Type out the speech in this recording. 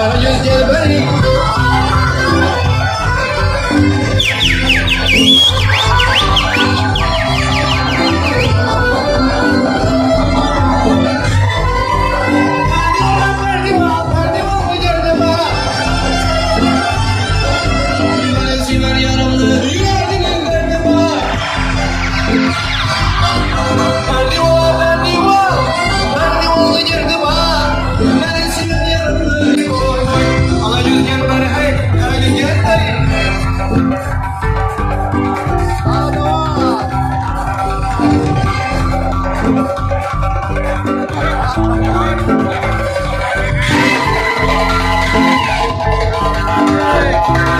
para yo Thank